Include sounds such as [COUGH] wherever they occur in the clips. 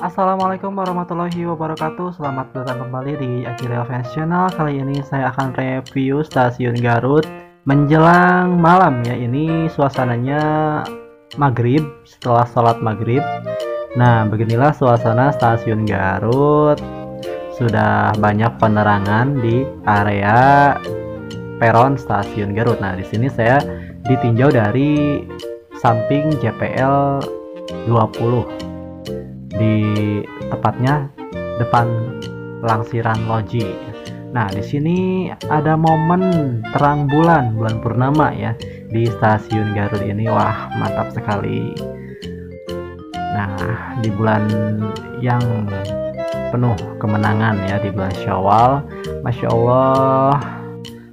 Assalamualaikum warahmatullahi wabarakatuh. Selamat datang kembali di Akirel Fans Channel. Kali ini saya akan review stasiun Garut Menjelang malam. Ya Ini suasananya maghrib Setelah sholat maghrib. Nah beginilah suasana stasiun Garut. Sudah banyak penerangan di area peron stasiun Garut. Nah di sini saya ditinjau dari samping JPL 20 di tepatnya depan Langsiran Loji. Nah, di sini ada momen terang bulan, bulan purnama ya di stasiun Garut ini. Wah, mantap sekali. Nah, di bulan yang penuh kemenangan ya di bulan Syawal, Masya Allah,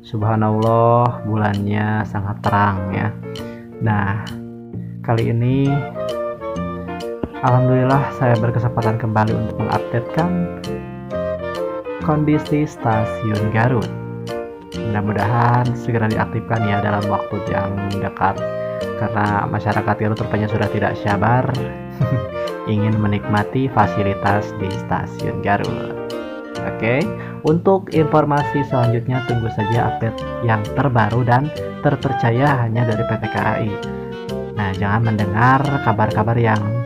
Subhanallah, bulannya sangat terang ya. Nah, kali ini Alhamdulillah saya berkesempatan kembali untuk mengupdatekan kondisi stasiun Garut. Mudah-mudahan segera diaktifkan ya dalam waktu yang dekat karena masyarakat Garut rupanya sudah tidak sabar [LAUGHS] ingin menikmati fasilitas di stasiun Garut. Oke, untuk informasi selanjutnya tunggu saja update yang terbaru dan terpercaya hanya dari PT KAI. Nah, jangan mendengar kabar-kabar yang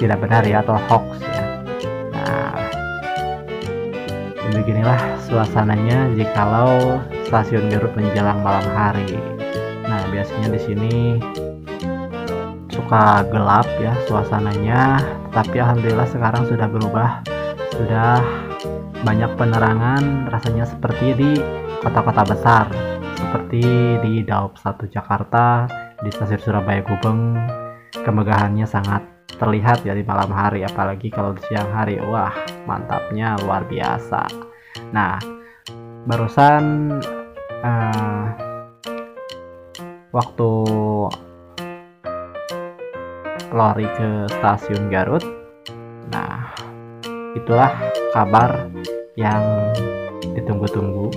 tidak benar ya atau hoax ya. Nah beginilah suasananya jikalau stasiun Garut menjelang malam hari. Nah biasanya di sini suka gelap ya suasananya tapi alhamdulillah sekarang sudah berubah. Sudah banyak penerangan rasanya seperti di kota-kota besar seperti di Daup 1 Jakarta di stasiun Surabaya Gubeng. Kemegahannya sangat terlihat ya di malam hari apalagi kalau di siang hari. Wah mantapnya luar biasa. Nah barusan uh, waktu lori ke stasiun Garut nah itulah kabar yang ditunggu-tunggu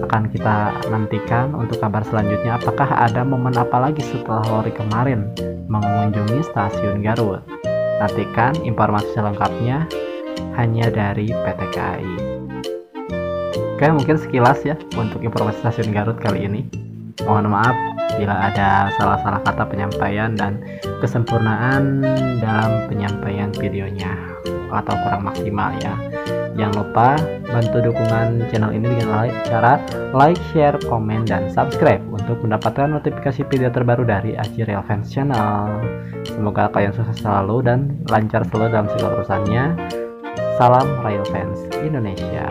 akan kita nantikan untuk kabar selanjutnya apakah ada momen apa lagi setelah lori kemarin mengunjungi stasiun Garut. Nantikan informasi selengkapnya hanya dari PT KAI. Oke, mungkin sekilas ya untuk informasi stasiun Garut kali ini. Mohon maaf bila ada salah-salah kata penyampaian dan kesempurnaan dalam penyampaian videonya atau kurang maksimal ya. Jangan lupa bantu dukungan channel ini dengan cara like, share, komen, dan subscribe untuk mendapatkan notifikasi video terbaru dari Aji Real Fans Channel. Semoga kalian sukses selalu dan lancar selalu dalam segala urusannya. Salam Real Fans Indonesia.